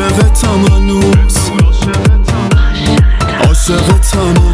عاشق تمنوس عاشق عاشقتم